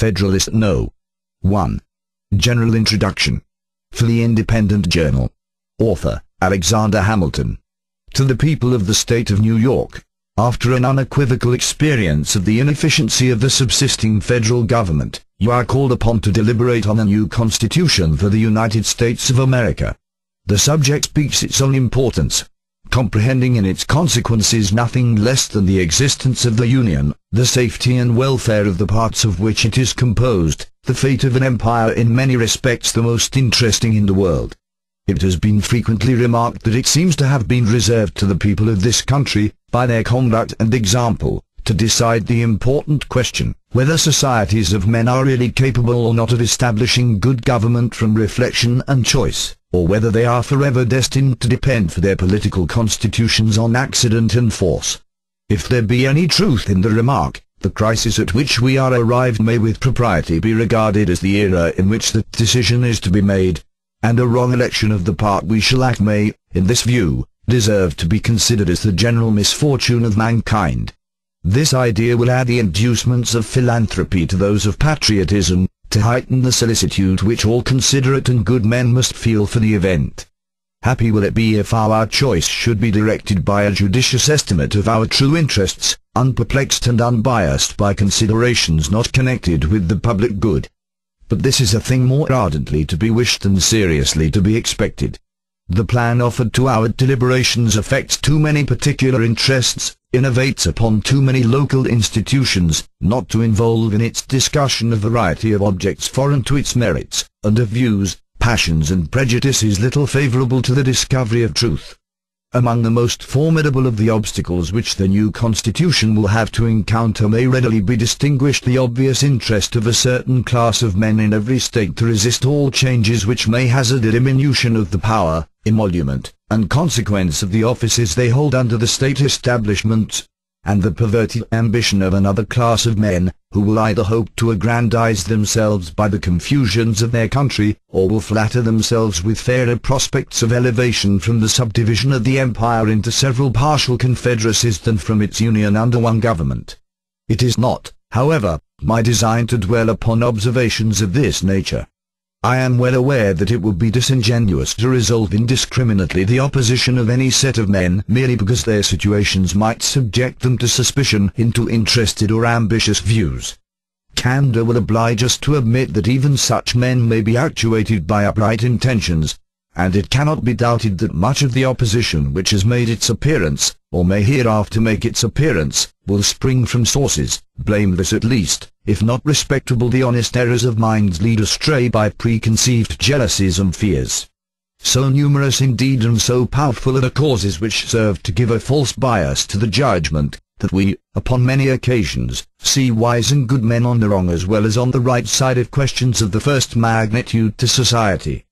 Federalist No. 1. General Introduction. For the Independent Journal. Author, Alexander Hamilton. To the people of the state of New York, after an unequivocal experience of the inefficiency of the subsisting federal government, you are called upon to deliberate on a new constitution for the United States of America. The subject speaks its own importance, comprehending in its consequences nothing less than the existence of the Union, the safety and welfare of the parts of which it is composed, the fate of an empire in many respects the most interesting in the world. It has been frequently remarked that it seems to have been reserved to the people of this country, by their conduct and example, to decide the important question, whether societies of men are really capable or not of establishing good government from reflection and choice or whether they are forever destined to depend for their political constitutions on accident and force. If there be any truth in the remark, the crisis at which we are arrived may with propriety be regarded as the era in which the decision is to be made, and a wrong election of the part we shall act may, in this view, deserve to be considered as the general misfortune of mankind. This idea will add the inducements of philanthropy to those of patriotism, to heighten the solicitude which all considerate and good men must feel for the event. Happy will it be if our choice should be directed by a judicious estimate of our true interests, unperplexed and unbiased by considerations not connected with the public good. But this is a thing more ardently to be wished than seriously to be expected. The plan offered to our deliberations affects too many particular interests, innovates upon too many local institutions, not to involve in its discussion a variety of objects foreign to its merits, and of views, passions and prejudices little favorable to the discovery of truth. Among the most formidable of the obstacles which the new constitution will have to encounter may readily be distinguished the obvious interest of a certain class of men in every state to resist all changes which may hazard a diminution of the power, emolument, and consequence of the offices they hold under the state establishments, and the perverted ambition of another class of men, who will either hope to aggrandize themselves by the confusions of their country, or will flatter themselves with fairer prospects of elevation from the subdivision of the empire into several partial confederacies than from its union under one government. It is not, however, my design to dwell upon observations of this nature. I am well aware that it would be disingenuous to resolve indiscriminately the opposition of any set of men merely because their situations might subject them to suspicion into interested or ambitious views. Candor will oblige us to admit that even such men may be actuated by upright intentions, and it cannot be doubted that much of the opposition which has made its appearance, or may hereafter make its appearance, will spring from sources, blameless at least, if not respectable the honest errors of minds lead astray by preconceived jealousies and fears. So numerous indeed and so powerful are the causes which serve to give a false bias to the judgment, that we, upon many occasions, see wise and good men on the wrong as well as on the right side of questions of the first magnitude to society.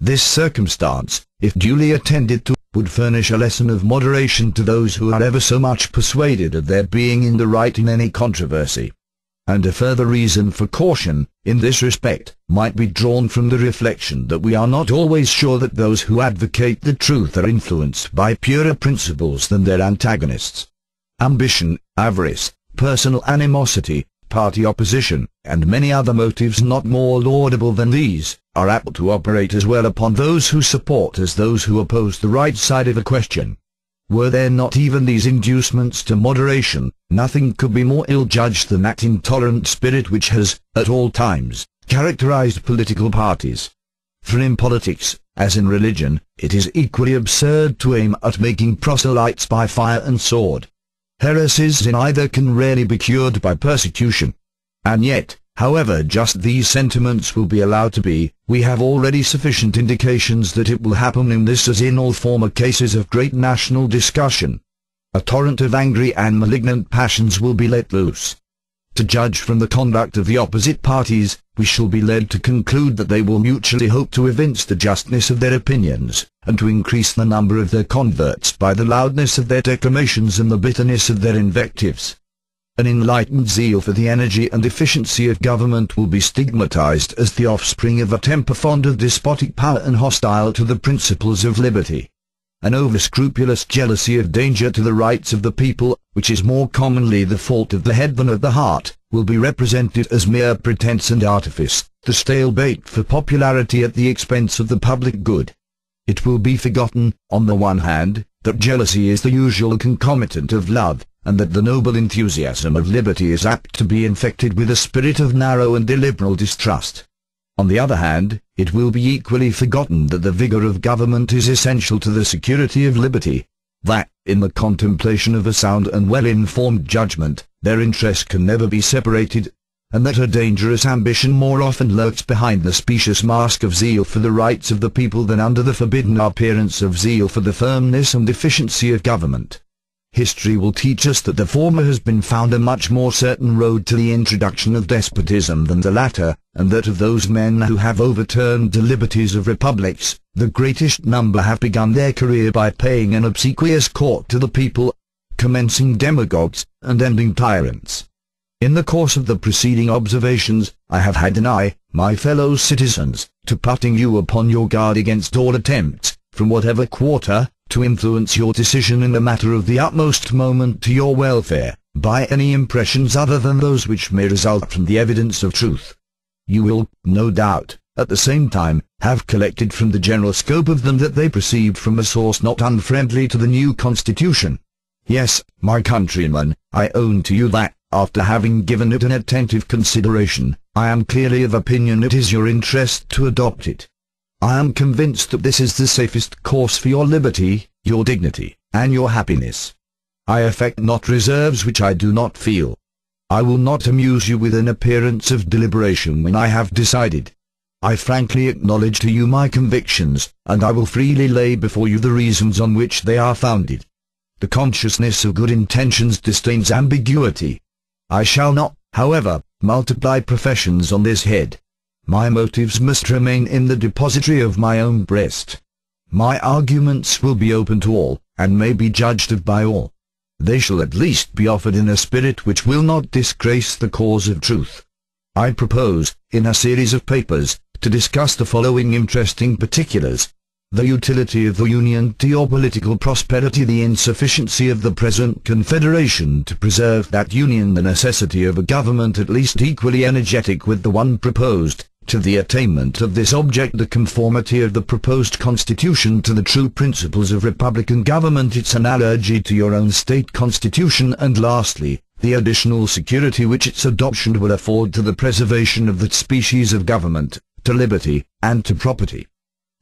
This circumstance, if duly attended to, would furnish a lesson of moderation to those who are ever so much persuaded of their being in the right in any controversy. And a further reason for caution, in this respect, might be drawn from the reflection that we are not always sure that those who advocate the truth are influenced by purer principles than their antagonists. Ambition, avarice, personal animosity, party opposition, and many other motives not more laudable than these, are apt to operate as well upon those who support as those who oppose the right side of a question. Were there not even these inducements to moderation, nothing could be more ill-judged than that intolerant spirit which has, at all times, characterized political parties. For in politics, as in religion, it is equally absurd to aim at making proselytes by fire and sword. Heresies in either can rarely be cured by persecution. And yet, however just these sentiments will be allowed to be, we have already sufficient indications that it will happen in this as in all former cases of great national discussion. A torrent of angry and malignant passions will be let loose. To judge from the conduct of the opposite parties, we shall be led to conclude that they will mutually hope to evince the justness of their opinions, and to increase the number of their converts by the loudness of their declamations and the bitterness of their invectives. An enlightened zeal for the energy and efficiency of government will be stigmatized as the offspring of a temper fond of despotic power and hostile to the principles of liberty an over-scrupulous jealousy of danger to the rights of the people, which is more commonly the fault of the head than of the heart, will be represented as mere pretense and artifice, the stale bait for popularity at the expense of the public good. It will be forgotten, on the one hand, that jealousy is the usual concomitant of love, and that the noble enthusiasm of liberty is apt to be infected with a spirit of narrow and illiberal distrust. On the other hand, it will be equally forgotten that the vigor of government is essential to the security of liberty, that, in the contemplation of a sound and well-informed judgment, their interest can never be separated, and that a dangerous ambition more often lurks behind the specious mask of zeal for the rights of the people than under the forbidden appearance of zeal for the firmness and efficiency of government. History will teach us that the former has been found a much more certain road to the introduction of despotism than the latter, and that of those men who have overturned the liberties of republics, the greatest number have begun their career by paying an obsequious court to the people, commencing demagogues, and ending tyrants. In the course of the preceding observations, I have had an eye, my fellow citizens, to putting you upon your guard against all attempts, from whatever quarter, to influence your decision in a matter of the utmost moment to your welfare, by any impressions other than those which may result from the evidence of truth. You will, no doubt, at the same time, have collected from the general scope of them that they proceed from a source not unfriendly to the new constitution. Yes, my countrymen, I own to you that, after having given it an attentive consideration, I am clearly of opinion it is your interest to adopt it. I am convinced that this is the safest course for your liberty, your dignity, and your happiness. I affect not reserves which I do not feel. I will not amuse you with an appearance of deliberation when I have decided. I frankly acknowledge to you my convictions, and I will freely lay before you the reasons on which they are founded. The consciousness of good intentions disdains ambiguity. I shall not, however, multiply professions on this head. My motives must remain in the depository of my own breast. My arguments will be open to all, and may be judged of by all. They shall at least be offered in a spirit which will not disgrace the cause of truth. I propose, in a series of papers, to discuss the following interesting particulars. The utility of the Union to your political prosperity the insufficiency of the present Confederation to preserve that Union the necessity of a government at least equally energetic with the one proposed, to the attainment of this object the conformity of the proposed constitution to the true principles of republican government its analogy to your own state constitution and lastly, the additional security which its adoption will afford to the preservation of that species of government, to liberty, and to property.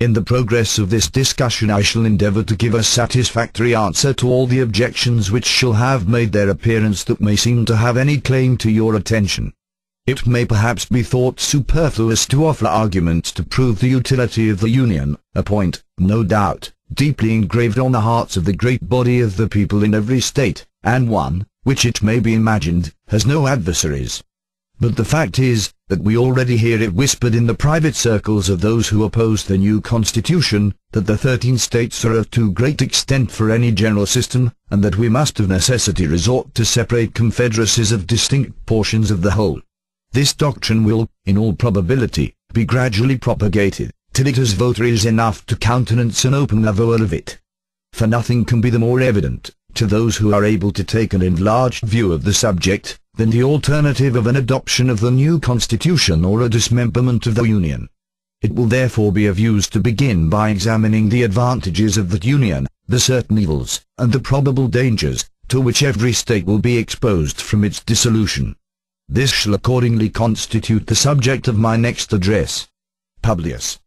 In the progress of this discussion I shall endeavour to give a satisfactory answer to all the objections which shall have made their appearance that may seem to have any claim to your attention. It may perhaps be thought superfluous to offer arguments to prove the utility of the Union, a point, no doubt, deeply engraved on the hearts of the great body of the people in every state, and one, which it may be imagined, has no adversaries. But the fact is, that we already hear it whispered in the private circles of those who oppose the new constitution, that the thirteen states are of too great extent for any general system, and that we must of necessity resort to separate confederacies of distinct portions of the whole. This doctrine will, in all probability, be gradually propagated, till it has votaries enough to countenance an open avowal of it. For nothing can be the more evident, to those who are able to take an enlarged view of the subject, than the alternative of an adoption of the new constitution or a dismemberment of the Union. It will therefore be of use to begin by examining the advantages of that Union, the certain evils, and the probable dangers, to which every state will be exposed from its dissolution. This shall accordingly constitute the subject of my next address. Publius.